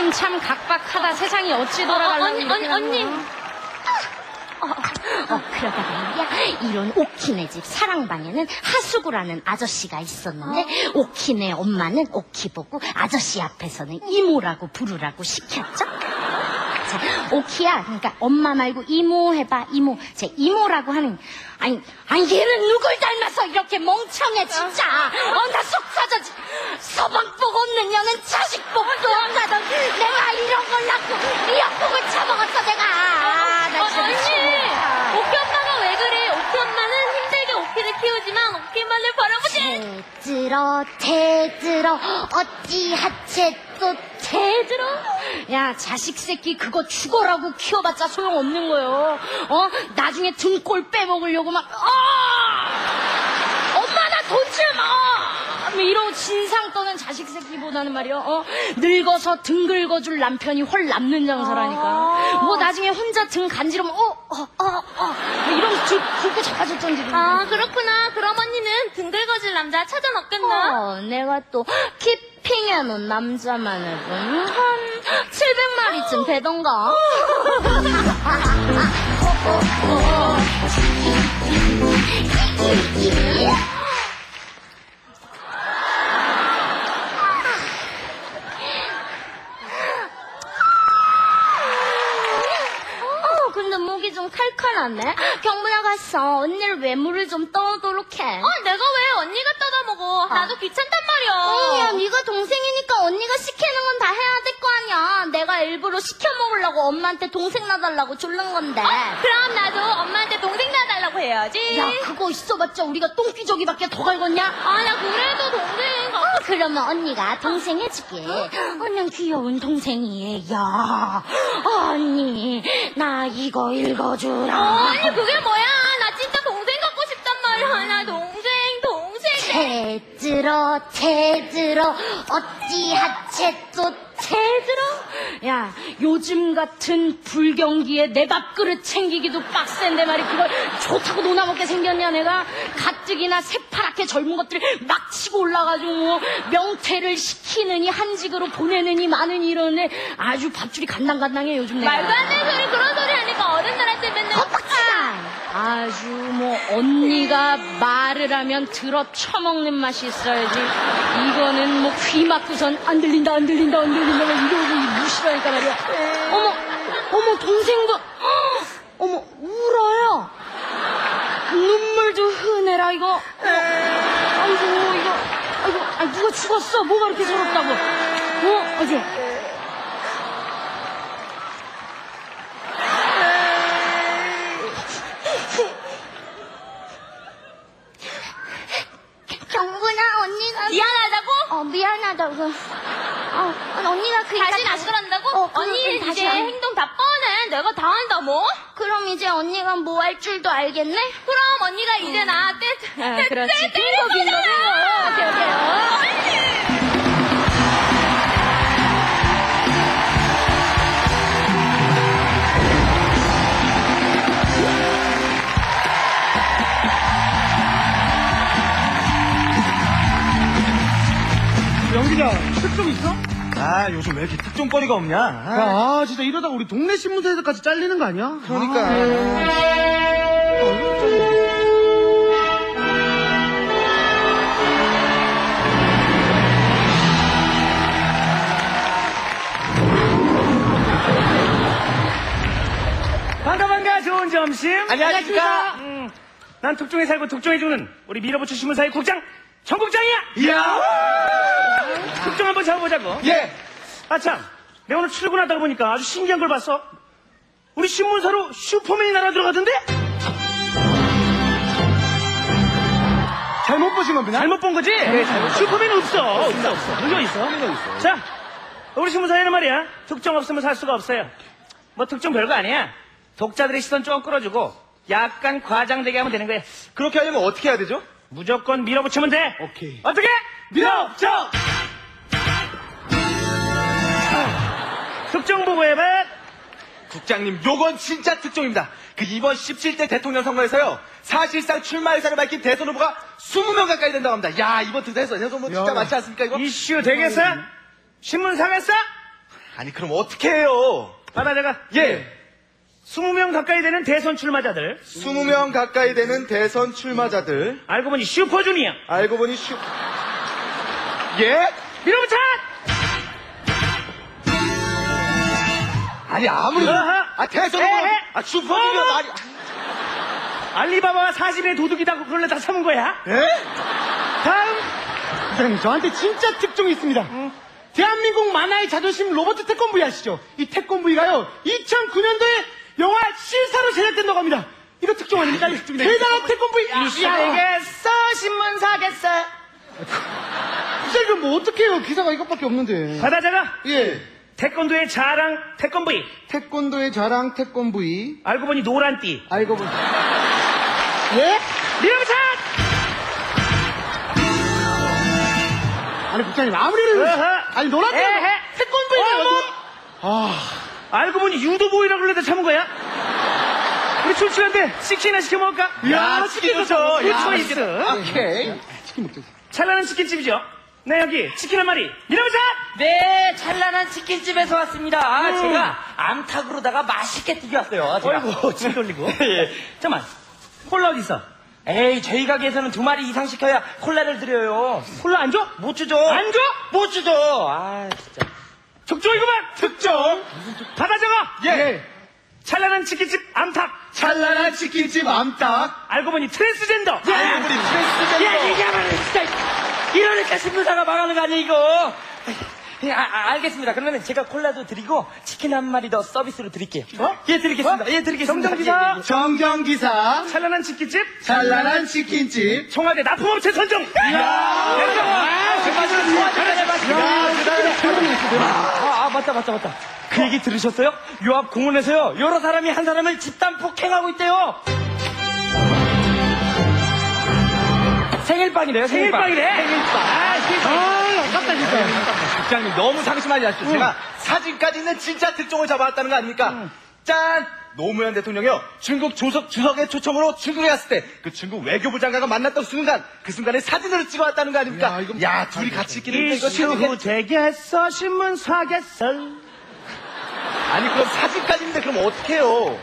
욕심 참 각박하다. 세상이 어찌 어, 돌아가려고 언니, 이렇게 언니, 언니. 거야. 어, 어, 그러다가 말이야 이런 오키네 집 사랑방에는 하수구라는 아저씨가 있었는데 오키네 엄마는 오키 보고 아저씨 앞에서는 이모라고 부르라고 시켰죠. 자, 오키야, 그러니까 엄마 말고 이모 해봐, 이모. 제 이모라고 하는, 아니, 아니, 얘는 누굴 닮아서 이렇게 멍청해, 진짜. 어, 나 속 터져. 서방 복 없는 년은 자식 복도 안 가던 내가 이런 걸 낳고 미역국을 처먹었어, 내가. 아, 나 어, 진짜! 미치겠다. 오키 엄마가 왜 그래? 오키 엄마는 힘들게 오키를 키우지만 오키만을 바라보지. 대들어, 대들어, 어찌 하체 또 대들어? 야, 자식 새끼 그거 죽어라고 키워봤자 소용없는 거요. 어? 나중에 등골 빼먹으려고 막, 아! 엄마 나돈 좀, 아! 뭐 이러고 진상 떠는 자식 새끼보다는 말이야, 어? 늙어서 등 긁어줄 남편이 헐 남는 장사라니까. 아. 뭐 나중에 혼자 등 간지러면, 어, 어, 어, 어. 뭐 이러면서 들, 긁고 잡아줬던지. 아, 그렇구나. 그럼 언니는 등 긁어줄 남자 찾아 넣겠나? 어, 내가 또 키핑해놓은 남자만 해도 한 700마리쯤 되던가. 어, 근데 목이 좀 칼칼 하네. 경문아 갔어. 언니를 왜 물을 좀 떠오도록 해. 어, 내가 왜 언니가 떠다 먹어? 나도 귀찮단 말이야. 언니야, 네가 동생이니까 언니가 시키는 건 다 해야 될 거 아니야. 내가 일부러 시켜 먹으려고 엄마한테 동생 놔달라고 졸른 건데. 그럼 나도 엄마한테 동생 낳아달라고 해야지. 야, 그거 있어봤자 우리가 똥기저귀밖에 더 갈궜냐? 아, 나 그래도 동생 갖고 어, 그러면 언니가 동생 해줄게. 그냥 귀여운 동생이. 야, 언니, 나 이거 어, 읽어주라. 아니 그게 뭐야? 나 진짜 동생 갖고 싶단 말이야. 나 동생, 동생. 대들어, 대들어, 어찌 하체 또 대들어? 야, 요즘 같은 불경기에 내 밥그릇 챙기기도 빡센데 말이 그걸 좋다고 논아먹게 생겼냐 내가? 가뜩이나 새파랗게 젊은 것들 막 치고 올라가지고 뭐 명태를 시키느니 한직으로 보내느니 마느니 이러네 아주 밥줄이 간당간당해 요즘 내가. 말도 안 되는 소리 그런 소리 하니까 어른들한테 맨날 아주 뭐 언니가 말을 하면 들어 처먹는 맛이 있어야지. 이거는 뭐 귀 막고선 안 들린다 안 들린다 안 들린다 막 이러고 무시하니까 말이야. 어머 어머 동생도 헉, 어머 울어요. 눈물 좀 흐내라 이거. 어머, 아이고 이거. 아이고 아 누가 죽었어? 뭐가 이렇게 서럽다고? 어? 아주. 경분아, 언니가. 미안하다고? 어, 미안하다고. 어, 언니가 그 다신 얘기가 안 그런다고? 어, 그- 언니 그 다시 이제 안- 행동 다 뻔해. 내가 다 한다 뭐? 그럼 이제 언니가 뭐 할 줄도 알겠네? 그럼 언니가 이제 나한테 아, 그렇지. 때- 때- 때리는 빙고. 거잖아. 오케이, 오케이. 어? 요즘 왜 이렇게 특종거리가 없냐? 아, 아, 진짜 이러다가 우리 동네 신문사에서까지 잘리는 거 아니야? 그러니까 반가 반가 좋은 점심. 안녕하십니까? 음, 난 특종에 살고 특종에 주는 우리 밀어붙여 신문사의 국장 정국장이야. 이야 특종 한번 잡아보자고. 예 아참, 내가 오늘 출근하다가 보니까 아주 신기한 걸 봤어. 우리 신문사로 슈퍼맨이 날아 들어가던데? 잘못 보신 겁니다. 잘못 본 거지? 슈퍼맨은 없어. 없어, 없어. 물려 있어. 자, 우리 신문사에는 말이야. 특종 없으면 살 수가 없어요. 뭐 특종 별거 아니야. 독자들의 시선 조금 끌어주고 약간 과장되게 하면 되는 거야. 그렇게 하려면 어떻게 해야 되죠? 무조건 밀어붙이면 돼. 오케이. 어떻게? 밀어붙여! 국장님 요건 진짜 특종입니다. 그 이번 17대 대통령 선거에서요 사실상 출마 의사를 밝힌 대선 후보가 20명 가까이 된다고 합니다. 야 이번 대선 대선 뭐 진짜 많지 않습니까 이거? 이슈 되겠어? 신문 사겠어? 아니 그럼 어떻게 해요? 받아자가. 예. 20명 가까이 되는 대선 출마자들. 20명 가까이 되는 대선 출마자들 알고 보니 슈퍼주니어. 알고 보니 슈 예? 밀어붙여! 아니 아무리 어허. 아 대선 에헤. 후보 아 슈퍼주니어 어머. 말이 알리바바가 40의 도둑이다 그걸로 다 참은 거야? 예? 다음. 부장님, 저한테 진짜 특종이 있습니다. 대한민국 만화의 자존심 로버트 태권브이 아시죠? 이 태권브이가요, 2009년도에 영화 실사로 제작된다고 합니다. 이거 특종 아닙니까? 대단한 태권브이! 되겠어, 신문 사겠어. 부장님, 뭐 어떡해요? 기사가 이것밖에 없는데. 받아자가. 예. 태권도의 자랑, 태권브이. 태권도의 자랑 태권브이. 알고 보니 노란띠. 알고 보니. 예? 밀어붙여! 아니, 부장님, 아무리. 어허. 아니, 노란 에헤. 태권브이가. 어디. 아. 알고 보니 유도보이라고 그래도 참은 거야? 우리 출출한데 치킨이나 시켜 먹을까? 야, 치킨 좋죠. Good 야, choice. 오케이. 치킨 먹자. 찬란한 치킨집이죠. 네, 여기 치킨 한 마리. 밀어붙여! 네, 찬란한 치킨집에서 왔습니다. 아, 제가 암탉으로다가 맛있게 튀겨왔어요. 제가. 어이구, 침 돌리고. 예. 잠깐만. 콜라 어디 있어? 에이, 저희 가게에서는 두 마리 이상 시켜야 콜라를 드려요. 콜라 안 줘? 못 주죠. 안 줘? 못 주죠. 아, 진짜. 특종이구만! 특종! 받아 적어! 예. 찬란한 치킨집 암탉! 찬란한 치킨집 암탉 알고 보니 트랜스젠더! 알고 보니 야, 트랜스젠더 얘기하면 진짜. 이러니까 신문사가 망하는 거 아니야, 이거. 아, 아, 알겠습니다. 그러면 제가 콜라도 드리고 치킨 한 마리 더 서비스로 드릴게요. 어? 예, 드리겠습니다. 예, 드리겠습니다. 정정기사! 예, 예, 정정기사 찬란한 치킨집! 찬란한 치킨집 청와대 납품업체 선정! 이야! 예. 정말 소화제가 맛있다. 아, 아, 맞다, 맞다, 맞다. 그 얘기 들으셨어요? 요 앞 공원에서요, 여러 사람이 한 사람을 집단 폭행하고 있대요. 생일빵이래요, 생일빵. 생일빵이래! 생일빵! 아, 생일빵! 아, 아깝다, 진짜. 국장님 너무 상심하지 마시죠 제가 사진까지 있는 진짜 특종을 잡아왔다는 거 아닙니까 짠 노무현 대통령이요 중국 조석 주석의 초청으로 중국에 갔을 때 그 중국 외교부 장관과 만났던 순간 그 순간에 사진으로 찍어왔다는 거 아닙니까 야, 이거- 야 둘이 같이 있기는 이거 이슈 세상에- 되겠어, 신문 사겠어. 아니 그럼 사진까지 있는데 그럼 어떡해요